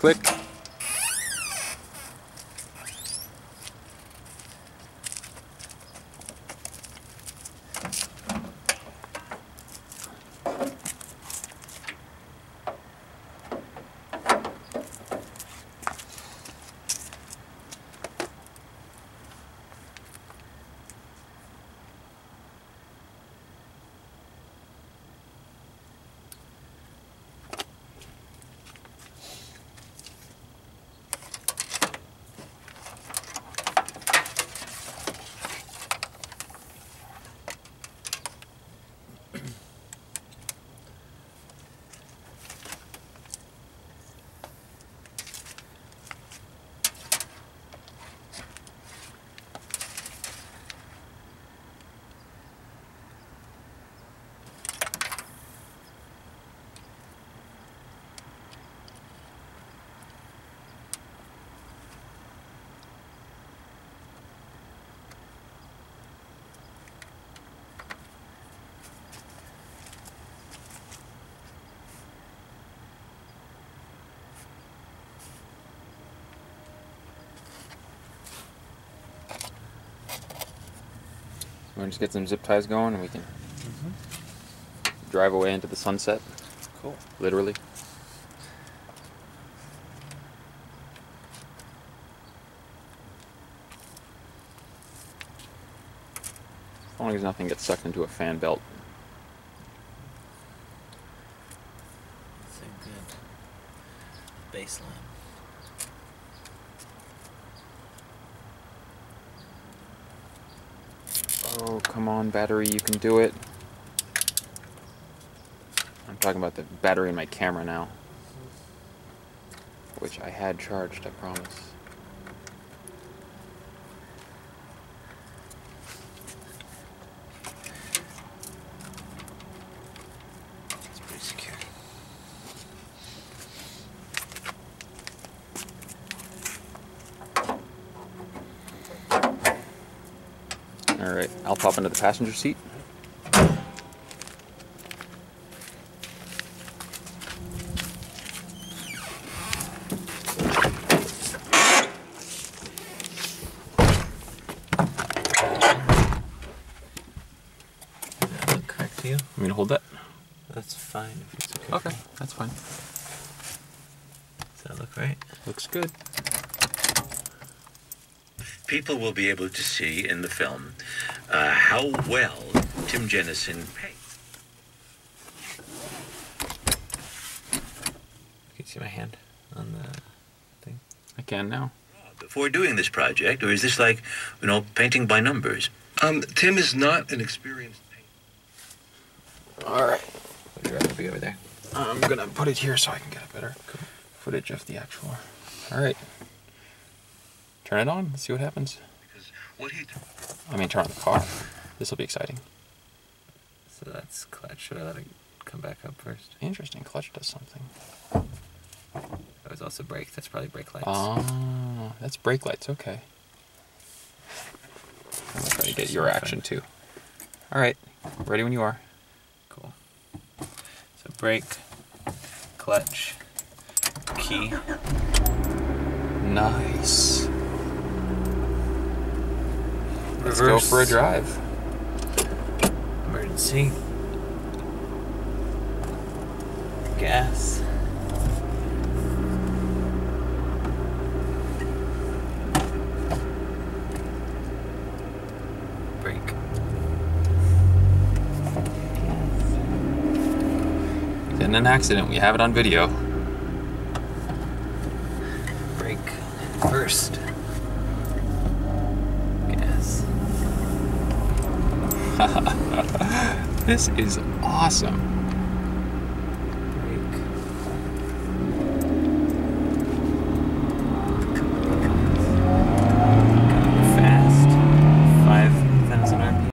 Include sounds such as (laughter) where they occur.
Click. We'll just get some zip ties going and we can mm-hmm. drive away into the sunset, Cool. literally. As long as nothing gets sucked into a fan belt. That's a good baseline. Oh, come on, battery, you can do it. I'm talking about the battery in my camera now. Which I had charged, I promise. Alright, I'll pop into the passenger seat. Does that look correct to you? I'm gonna hold that. That's fine if it's okay. Okay, that's fine. Does that look right? Looks good. People will be able to see in the film uh, how well Tim Jenison paints. Can you see my hand on the thing? I can now. Before doing this project, or is this like, you know, painting by numbers? Um, Tim is not an experienced painter. Alright. Would you rather be over there? I'm gonna put it here so I can get a better footage of the actual. Alright. Turn it on, see what happens. What he I mean, turn on the car. This will be exciting. So that's clutch. Should I let it come back up first? Interesting, clutch does something. That was also brake. That's probably brake lights. Ah, that's brake lights, okay. I'm try to get your action too. Alright, ready when you are. Cool. So brake, clutch, key. Nice. Let's go for a drive. Emergency. Gas. Brake. In an accident, we have it on video. Brake. First. Gas. (laughs) This is awesome.